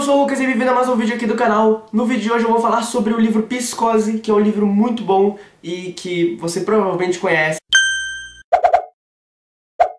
eu sou o Lucas e bem-vindo a mais um vídeo aqui do canal. No vídeo de hoje eu vou falar sobre o livro Psicose, que é um livro muito bom e que você provavelmente conhece.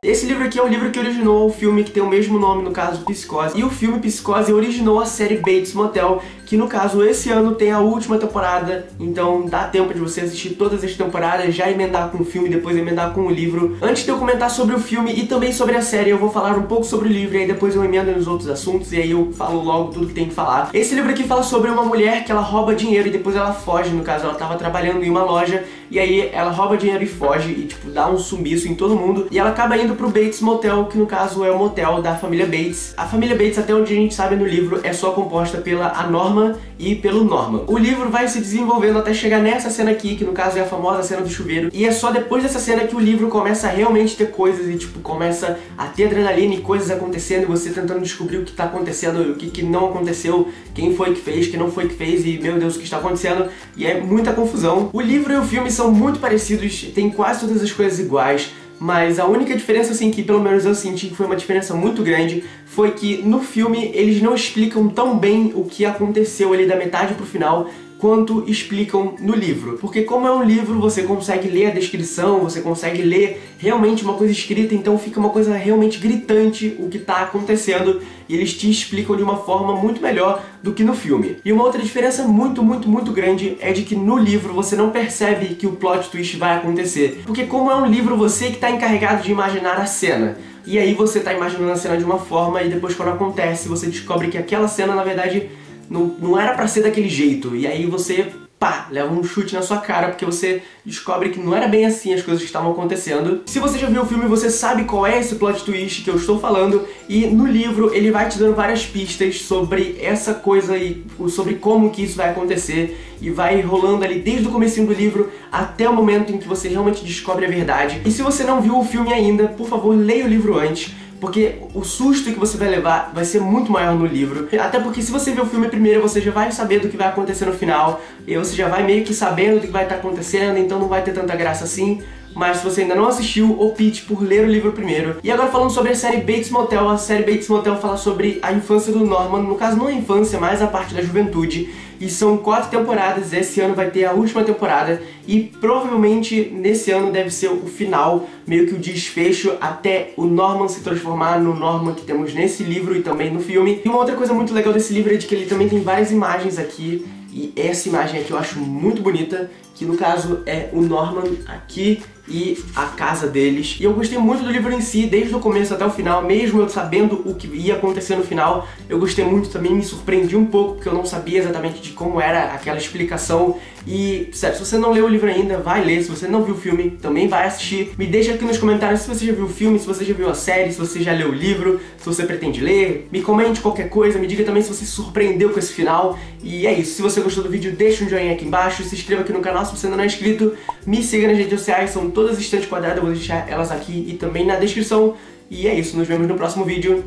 Esse livro aqui é o livro que originou o filme que tem o mesmo nome, no caso, Psicose. E o filme Psicose originou a série Bates Motel, que no caso esse ano tem a última temporada, então dá tempo de você assistir todas as temporadas, já emendar com o filme, depois emendar com o livro. Antes de eu comentar sobre o filme e também sobre a série, eu vou falar um pouco sobre o livro e aí depois eu emendo nos outros assuntos e aí eu falo logo tudo que tem que falar. Esse livro aqui fala sobre uma mulher que ela rouba dinheiro e depois ela foge, no caso ela tava trabalhando em uma loja e aí ela rouba dinheiro e foge e tipo dá um sumiço em todo mundo e ela acaba indo pro Bates Motel, que no caso é o motel da família Bates. A família Bates, até onde a gente sabe no livro, é só composta pela a Norma e pelo Norman. O livro vai se desenvolvendo até chegar nessa cena aqui, que no caso é a famosa cena do chuveiro. E é só depois dessa cena que o livro começa a realmente ter coisas e tipo, começa a ter adrenalina e coisas acontecendo e você tentando descobrir o que tá acontecendo, o que, que não aconteceu, quem foi que fez, quem não foi que fez e meu Deus, o que está acontecendo. E é muita confusão. O livro e o filme são muito parecidos, tem quase todas as coisas iguais mas a única diferença, assim, que pelo menos eu senti que foi uma diferença muito grande, foi que no filme eles não explicam tão bem o que aconteceu ali da metade pro final, quanto explicam no livro. Porque como é um livro, você consegue ler a descrição, você consegue ler realmente uma coisa escrita, então fica uma coisa realmente gritante o que está acontecendo e eles te explicam de uma forma muito melhor do que no filme. E uma outra diferença muito, muito, muito grande é de que no livro você não percebe que o plot twist vai acontecer. Porque como é um livro, você que está encarregado de imaginar a cena. E aí você está imaginando a cena de uma forma e depois quando acontece você descobre que aquela cena na verdade não, não era para ser daquele jeito. E aí você pá, leva um chute na sua cara porque você descobre que não era bem assim as coisas que estavam acontecendo. Se você já viu o filme, você sabe qual é esse plot twist que eu estou falando e no livro ele vai te dando várias pistas sobre essa coisa e sobre como que isso vai acontecer e vai rolando ali desde o começo do livro até o momento em que você realmente descobre a verdade. E se você não viu o filme ainda, por favor, leia o livro antes porque o susto que você vai levar vai ser muito maior no livro. Até porque se você ver o filme primeiro, você já vai saber do que vai acontecer no final, e você já vai meio que sabendo do que vai estar acontecendo, então não vai ter tanta graça assim. Mas se você ainda não assistiu, opte por ler o livro primeiro. E agora falando sobre a série Bates Motel, a série Bates Motel fala sobre a infância do Norman, no caso não a infância, mas a parte da juventude. E são quatro temporadas, esse ano vai ter a última temporada e provavelmente nesse ano deve ser o final, meio que o desfecho até o Norman se transformar no Norman que temos nesse livro e também no filme. E uma outra coisa muito legal desse livro é de que ele também tem várias imagens aqui e essa imagem aqui eu acho muito bonita, que no caso é o Norman aqui e a casa deles. E eu gostei muito do livro em si, desde o começo até o final, mesmo eu sabendo o que ia acontecer no final, eu gostei muito também, me surpreendi um pouco, porque eu não sabia exatamente de como era aquela explicação. E, sério, se você não leu o livro ainda, vai ler. Se você não viu o filme, também vai assistir. Me deixa aqui nos comentários se você já viu o filme, se você já viu a série, se você já leu o livro, se você pretende ler. Me comente qualquer coisa, me diga também se você se surpreendeu com esse final. E é isso, se você gostou do vídeo, deixa um joinha aqui embaixo, se inscreva aqui no canal se você ainda não é inscrito, me siga nas redes sociais, são todas estantes quadradas, eu vou deixar elas aqui e também na descrição. E é isso, nos vemos no próximo vídeo.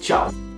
Tchau!